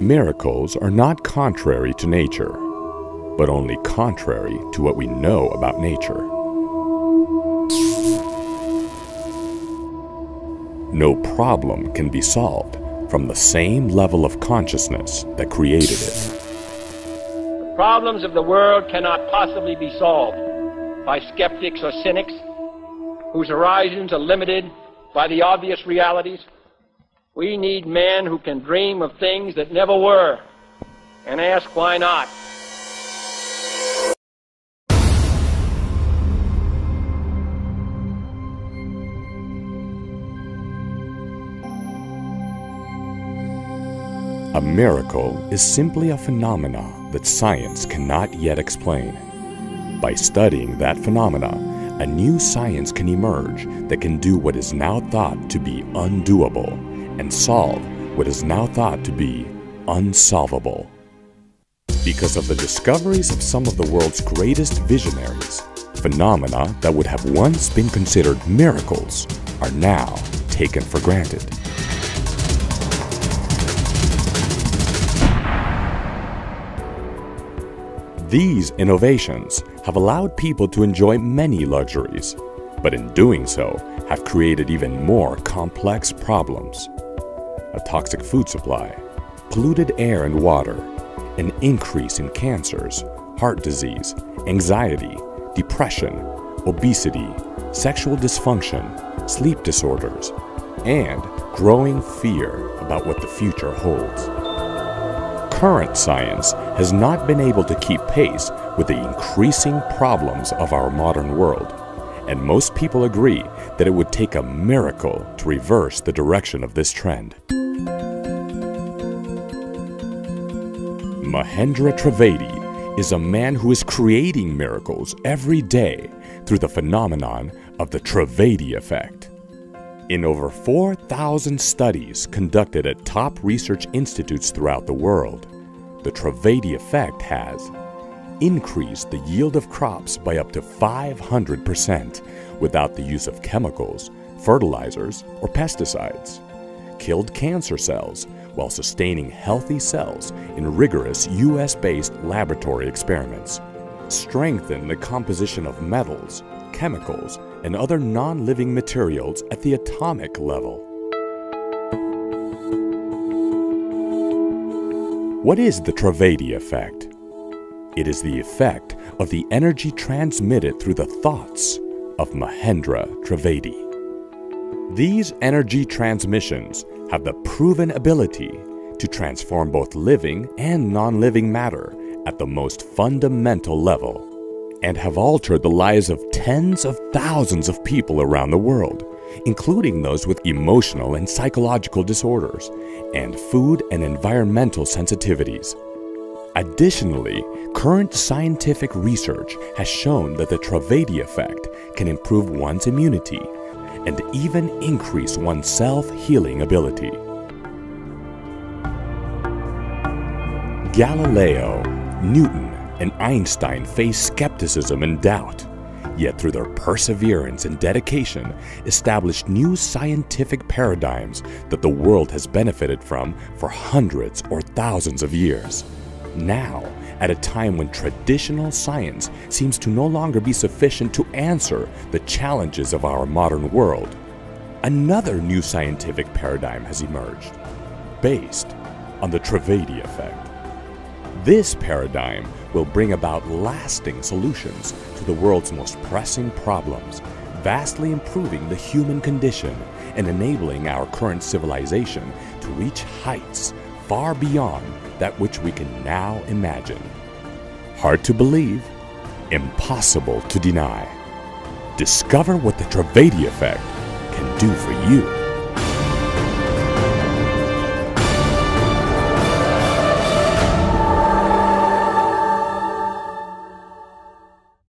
Miracles are not contrary to nature, but only contrary to what we know about nature. No problem can be solved from the same level of consciousness that created it. The problems of the world cannot possibly be solved by skeptics or cynics whose horizons are limited by the obvious realities. We need men who can dream of things that never were and ask why not. A miracle is simply a phenomena that science cannot yet explain. By studying that phenomena, a new science can emerge that can do what is now thought to be undoable and solve what is now thought to be unsolvable. Because of the discoveries of some of the world's greatest visionaries, phenomena that would have once been considered miracles are now taken for granted. These innovations have allowed people to enjoy many luxuries, but in doing so have created even more complex problems. A toxic food supply, polluted air and water, an increase in cancers, heart disease, anxiety, depression, obesity, sexual dysfunction, sleep disorders, and growing fear about what the future holds current science has not been able to keep pace with the increasing problems of our modern world, and most people agree that it would take a miracle to reverse the direction of this trend. Mahendra Trivedi is a man who is creating miracles every day through the phenomenon of the Trivedi effect. In over 4,000 studies conducted at top research institutes throughout the world, the Trivedi effect has increased the yield of crops by up to 500% without the use of chemicals, fertilizers, or pesticides, killed cancer cells while sustaining healthy cells in rigorous US-based laboratory experiments, Strengthen the composition of metals, chemicals, and other non-living materials at the atomic level, What is the Trivedi effect? It is the effect of the energy transmitted through the thoughts of Mahendra Trivedi. These energy transmissions have the proven ability to transform both living and non-living matter at the most fundamental level and have altered the lives of tens of thousands of people around the world including those with emotional and psychological disorders, and food and environmental sensitivities. Additionally, current scientific research has shown that the Trivedi effect can improve one's immunity and even increase one's self-healing ability. Galileo, Newton, and Einstein faced skepticism and doubt yet through their perseverance and dedication, established new scientific paradigms that the world has benefited from for hundreds or thousands of years. Now, at a time when traditional science seems to no longer be sufficient to answer the challenges of our modern world, another new scientific paradigm has emerged, based on the Trivedi effect. This paradigm will bring about lasting solutions to the world's most pressing problems, vastly improving the human condition and enabling our current civilization to reach heights far beyond that which we can now imagine. Hard to believe, impossible to deny. Discover what the Trivedi effect can do for you.